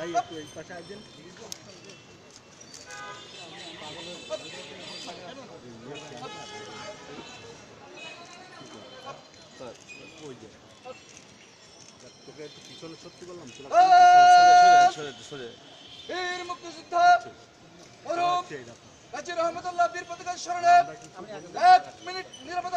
ভাই একটু পিছনে সত্যি বললাম বীর মুক্তিযোদ্ধা রহমতুল্লাহ বীর স্মরণে এক মিনিট নিরাপত্তা